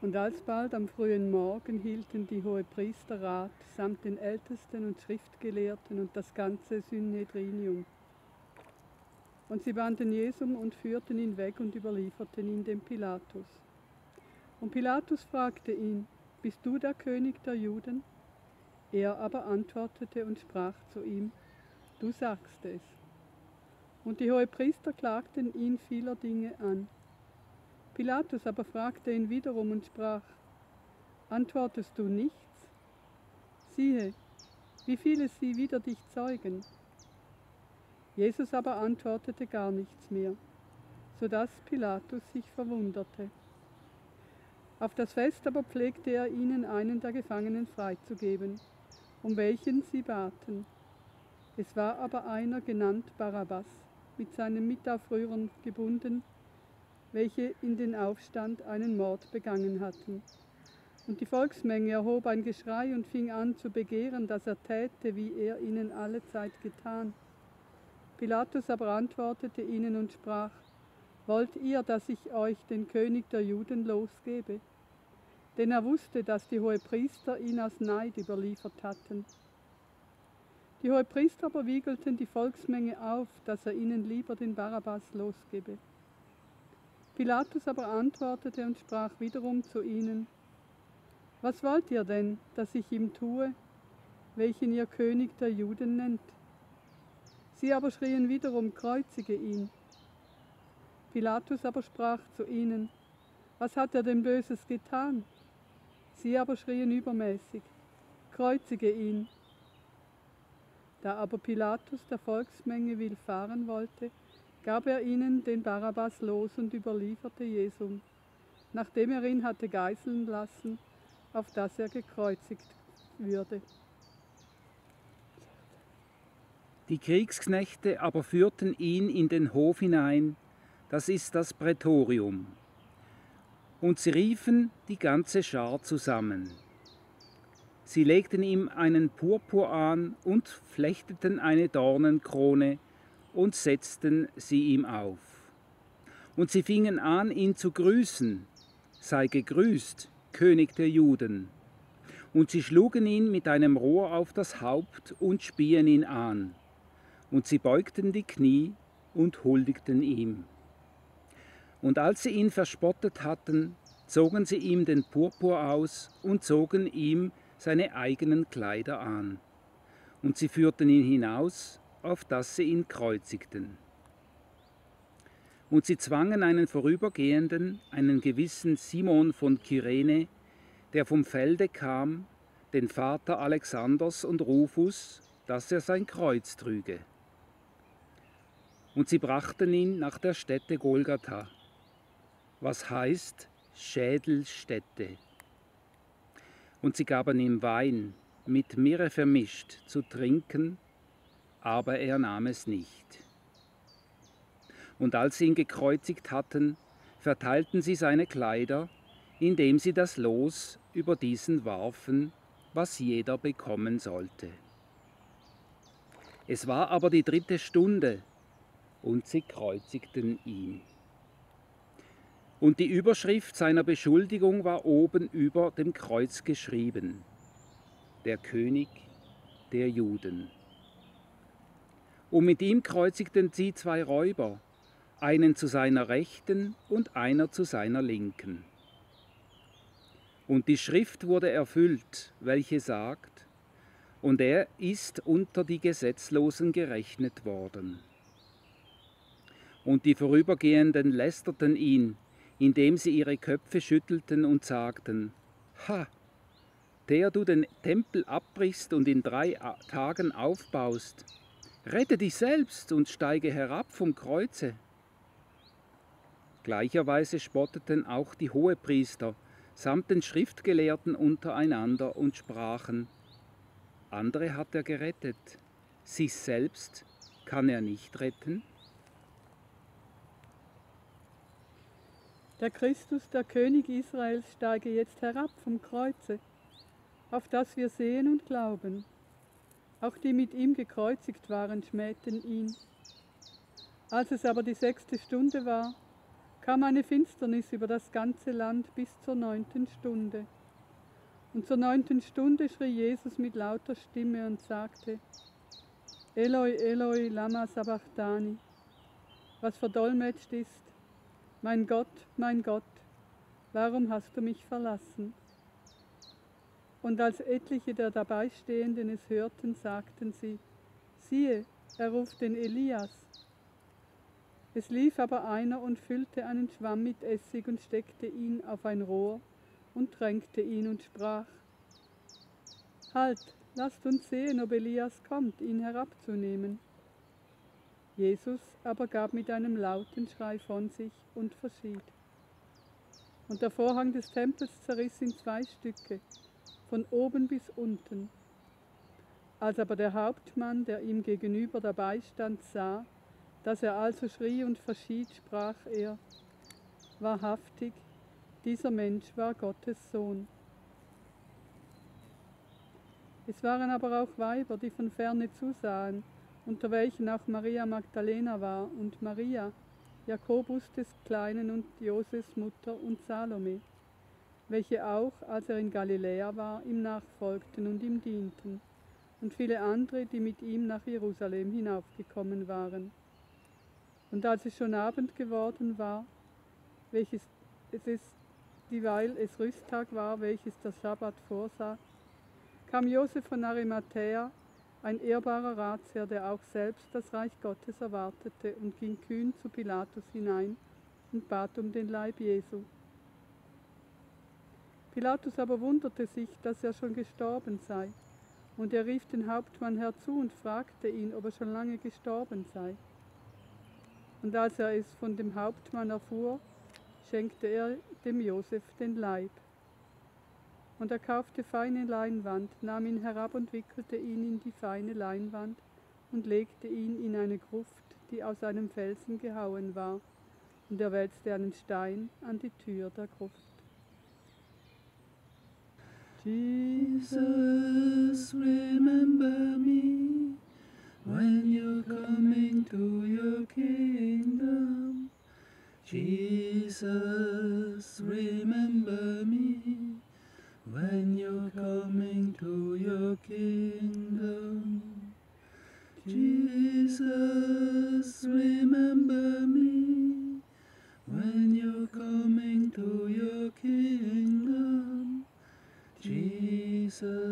Und alsbald am frühen Morgen hielten die Hohepriester Rat samt den Ältesten und Schriftgelehrten und das ganze Synhedrinium. Und sie banden Jesum und führten ihn weg und überlieferten ihn dem Pilatus. Und Pilatus fragte ihn, Bist du der König der Juden? Er aber antwortete und sprach zu ihm, Du sagst es. Und die Hohepriester klagten ihn vieler Dinge an. Pilatus aber fragte ihn wiederum und sprach, Antwortest du nichts? Siehe, wie viele sie wider dich zeugen. Jesus aber antwortete gar nichts mehr, so dass Pilatus sich verwunderte. Auf das Fest aber pflegte er ihnen einen der Gefangenen freizugeben, um welchen sie baten. Es war aber einer genannt Barabbas, mit seinen Mitaufrührern gebunden, welche in den Aufstand einen Mord begangen hatten. Und die Volksmenge erhob ein Geschrei und fing an zu begehren, dass er täte, wie er ihnen alle Zeit getan. Pilatus aber antwortete ihnen und sprach, Wollt ihr, dass ich euch den König der Juden losgebe? Denn er wusste, dass die Hohepriester ihn aus Neid überliefert hatten. Die Hohepriester aber wiegelten die Volksmenge auf, dass er ihnen lieber den Barabbas losgebe. Pilatus aber antwortete und sprach wiederum zu ihnen, Was wollt ihr denn, dass ich ihm tue, welchen ihr König der Juden nennt? Sie aber schrien wiederum, kreuzige ihn. Pilatus aber sprach zu ihnen, Was hat er denn Böses getan? Sie aber schrien übermäßig, kreuzige ihn. Da aber Pilatus der Volksmenge willfahren wollte, gab er ihnen den Barabbas los und überlieferte Jesum, nachdem er ihn hatte geißeln lassen, auf dass er gekreuzigt würde. Die Kriegsknechte aber führten ihn in den Hof hinein, das ist das Prätorium. Und sie riefen die ganze Schar zusammen. Sie legten ihm einen Purpur an und flechteten eine Dornenkrone und setzten sie ihm auf. Und sie fingen an, ihn zu grüßen. Sei gegrüßt, König der Juden. Und sie schlugen ihn mit einem Rohr auf das Haupt und spien ihn an. Und sie beugten die Knie und huldigten ihm. Und als sie ihn verspottet hatten, zogen sie ihm den Purpur aus und zogen ihm seine eigenen Kleider an. Und sie führten ihn hinaus auf dass sie ihn kreuzigten. Und sie zwangen einen Vorübergehenden, einen gewissen Simon von Kyrene, der vom Felde kam, den Vater Alexanders und Rufus, dass er sein Kreuz trüge. Und sie brachten ihn nach der Stätte Golgatha, was heißt Schädelstätte. Und sie gaben ihm Wein mit Mirre vermischt zu trinken, aber er nahm es nicht. Und als sie ihn gekreuzigt hatten, verteilten sie seine Kleider, indem sie das Los über diesen warfen, was jeder bekommen sollte. Es war aber die dritte Stunde, und sie kreuzigten ihn. Und die Überschrift seiner Beschuldigung war oben über dem Kreuz geschrieben, der König der Juden. Und mit ihm kreuzigten sie zwei Räuber, einen zu seiner Rechten und einer zu seiner Linken. Und die Schrift wurde erfüllt, welche sagt, und er ist unter die Gesetzlosen gerechnet worden. Und die Vorübergehenden lästerten ihn, indem sie ihre Köpfe schüttelten und sagten, Ha, der du den Tempel abbrichst und in drei Tagen aufbaust, Rette dich selbst und steige herab vom Kreuze. Gleicherweise spotteten auch die Hohepriester samt den Schriftgelehrten untereinander und sprachen, andere hat er gerettet, sich selbst kann er nicht retten? Der Christus, der König Israels, steige jetzt herab vom Kreuze, auf das wir sehen und glauben. Auch die mit ihm gekreuzigt waren, schmähten ihn. Als es aber die sechste Stunde war, kam eine Finsternis über das ganze Land bis zur neunten Stunde. Und zur neunten Stunde schrie Jesus mit lauter Stimme und sagte, Eloi, Eloi, lama sabachthani, was verdolmetscht ist, mein Gott, mein Gott, warum hast du mich verlassen? Und als etliche der Dabeistehenden es hörten, sagten sie, siehe, er ruft den Elias. Es lief aber einer und füllte einen Schwamm mit Essig und steckte ihn auf ein Rohr und tränkte ihn und sprach, Halt, lasst uns sehen, ob Elias kommt, ihn herabzunehmen. Jesus aber gab mit einem lauten Schrei von sich und verschied. Und der Vorhang des Tempels zerriss in zwei Stücke, von oben bis unten. Als aber der Hauptmann, der ihm gegenüber dabei stand, sah, dass er also schrie und verschied, sprach er, Wahrhaftig, dieser Mensch war Gottes Sohn. Es waren aber auch Weiber, die von ferne zusahen, unter welchen auch Maria Magdalena war und Maria, Jakobus des Kleinen und Josefs Mutter und Salome, welche auch, als er in Galiläa war, ihm nachfolgten und ihm dienten, und viele andere, die mit ihm nach Jerusalem hinaufgekommen waren. Und als es schon Abend geworden war, welches es ist, dieweil es Rüsttag war, welches der Sabbat vorsah, kam Josef von Arimathäa, ein ehrbarer Ratsherr, der auch selbst das Reich Gottes erwartete, und ging kühn zu Pilatus hinein und bat um den Leib Jesu. Pilatus aber wunderte sich, dass er schon gestorben sei, und er rief den Hauptmann herzu und fragte ihn, ob er schon lange gestorben sei. Und als er es von dem Hauptmann erfuhr, schenkte er dem Josef den Leib. Und er kaufte feine Leinwand, nahm ihn herab und wickelte ihn in die feine Leinwand und legte ihn in eine Gruft, die aus einem Felsen gehauen war, und er wälzte einen Stein an die Tür der Gruft. Jesus, remember me when you're coming to your kingdom. Jesus, remember me when you're coming to your kingdom. Jesus, remember me when you're coming to your kingdom. Jesus,